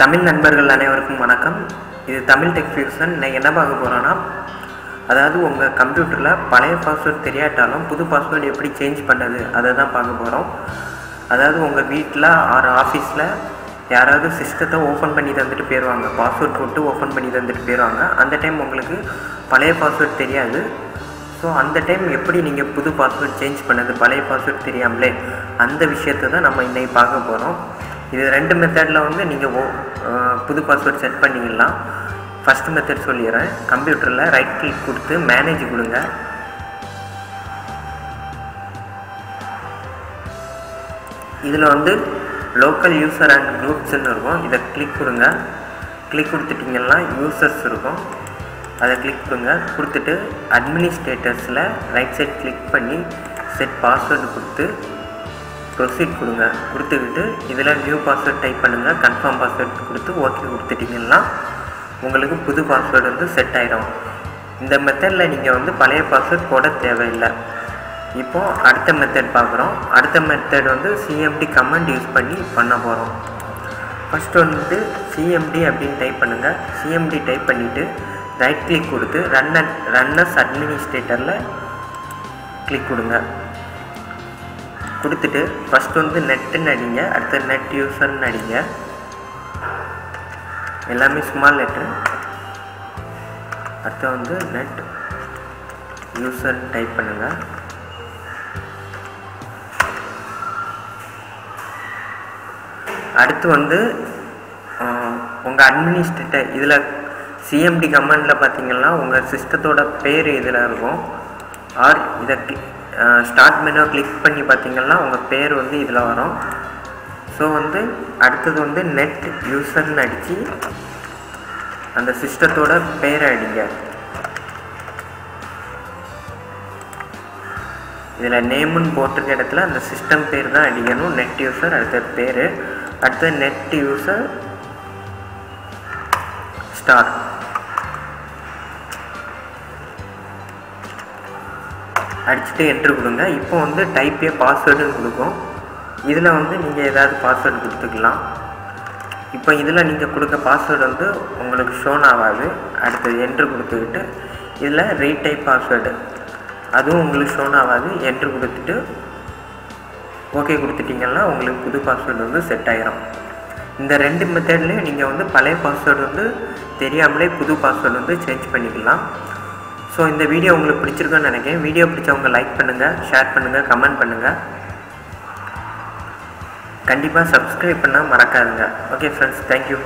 தமிழ் நண்பர்கள் அனைவருக்கும் வணக்கம். இது தமிழ் டெக் ஃபியூஷன் இன்னைக்கு என்ன பார்க்க போகிறோன்னா அதாவது உங்கள் கம்ப்யூட்டரில் பழைய பாஸ்வேர்ட் தெரியாட்டாலும் புது பாஸ்வேர்டு எப்படி சேஞ்ச் பண்ணது அதை தான் பார்க்க போகிறோம் அதாவது உங்கள் வீட்டில் ஆர் ஆஃபீஸில் யாராவது சிஸ்டத்தை ஓப்பன் பண்ணி தந்துட்டு போயிடுவாங்க பாஸ்வேர்ட் போட்டு ஓப்பன் பண்ணி தந்துட்டு போயிடுவாங்க அந்த டைம் உங்களுக்கு பழைய பாஸ்வேர்ட் தெரியாது. ஸோ அந்த டைம் எப்படி நீங்கள் புது பாஸ்வேர்ட் சேஞ்ச் பண்ணது பழைய பாஸ்வேர்ட் தெரியாமலே அந்த விஷயத்தை தான் நம்ம இன்றைக்கி பார்க்க போகிறோம் இது ரெண்டு மெத்தடில் வந்து நீங்கள் ஓ புது பாஸ்வேர்ட் செட் பண்ணிக்கலாம். ஃபஸ்ட்டு மெத்தட் சொல்லிடுறேன் கம்ப்யூட்டரில் ரைட் கிளிக் கொடுத்து மேனேஜ் கொடுங்க. இதில் வந்து லோக்கல் யூசர் அண்ட் குரூப்ஸ்ன்னு இருக்கும். இதை கிளிக் கொடுங்க. கிளிக் கொடுத்துட்டிங்கன்னா யூசர்ஸ் இருக்கும். அதை கிளிக் கொடுங்க. கொடுத்துட்டு அட்மினிஸ்ட்ரேட்டர்ஸில் ரைட் சைட் கிளிக் பண்ணி செட் பாஸ்வேர்டு கொடுத்து ப்ரொசீட் கொடுங்க. கொடுத்துக்கிட்டு இதில் நியூ பாஸ்வேர்ட் டைப் பண்ணுங்கள் கன்ஃபார்ம் பாஸ்வேர்ட் கொடுத்து ஓகே கொடுத்துட்டிங்கன்னா உங்களுக்கு புது பாஸ்வேர்டு வந்து செட் ஆகிடும் இந்த மெத்தடில் நீங்கள் வந்து பழைய பாஸ்வேர்ட் போட தேவையில்லை. இப்போது அடுத்த மெத்தட் பார்க்குறோம். அடுத்த மெத்தட் வந்து சிஎம்டி கமெண்ட் யூஸ் பண்ணி பண்ண போகிறோம் ஃபஸ்ட்டு வந்துட்டு சிஎம்டி அப்படின்னு டைப் பண்ணுங்கள் சிஎம்டி டைப் பண்ணிவிட்டு ரைட் கிளிக் கொடுத்து ரன் ரன்னஸ் அட்மினிஸ்ட்ரேட்டரில் கிளிக் கொடுங்க. கொடுத்துட்டு ஃபஸ்ட் வந்து நெட்டுன்னு அடிங்க அடுத்து நெட் யூசர்னு அடிங்க எல்லாமே ஸ்மால் லெட்ரு அடுத்து வந்து நெட் யூசர் டைப் பண்ணுங்கள் அடுத்து வந்து உங்கள் அட்மினிஸ்ட்ரேட்டர் இதில் சிஎம்டி கமெண்டில் பார்த்தீங்கன்னா உங்கள் சிஸ்டத்தோட பேர் இதில் இருக்கும். ஆர் இதை ஸ்டார்ட் மெனுவை கிளிக் பண்ணி பார்த்தீங்கன்னா உங்கள் பேர் வந்து இதில் வரும். ஸோ வந்து அடுத்தது வந்து நெட் யூசர்னு அடித்து அந்த சிஸ்டத்தோட பேரை அடிங்க இதில் நேமுன்னு போட்டிருக்க இடத்துல அந்த சிஸ்டம் பேர் தான் அடிக்கணும். நெட் யூசர் அடுத்த பேர். அடுத்த நெட் யூசர் ஸ்டார் அடிச்சுட்டு என்ட்ரு கொடுங்க. இப்போ வந்து டைப்பே பாஸ்வேர்டுன்னு கொடுக்கும். இதில் வந்து நீங்கள் ஏதாவது பாஸ்வேர்டு கொடுத்துக்கலாம். இப்போ இதில் நீங்கள் கொடுக்க பாஸ்வேர்டு வந்து உங்களுக்கு ஷோன் ஆகாது. அடுத்தது என்ட்ரு கொடுத்துக்கிட்டு இதில் ரீடைப் பாஸ்வேர்டு அதுவும் உங்களுக்கு ஷோன் ஆகாது. என்ட்ரு கொடுத்துட்டு ஓகே கொடுத்துட்டிங்கன்னா உங்களுக்கு புது பாஸ்வேர்டு வந்து செட் ஆகிரும் இந்த ரெண்டு மெத்தட்லேயும் நீங்கள் வந்து பழைய பாஸ்வேர்டு வந்து தெரியாமலே புது பாஸ்வேர்டு வந்து சேஞ்ச் பண்ணிக்கலாம். ஸோ இந்த வீடியோ உங்களுக்கு பிடிச்சிருக்குன்னு நினைக்கிறேன். வீடியோ பிடிச்சவங்க லைக் பண்ணுங்கள் ஷேர் பண்ணுங்கள் கமெண்ட் பண்ணுங்கள் கண்டிப்பாக சப்ஸ்கிரைப் பண்ணால் மறக்காதுங்க. Okay friends thank you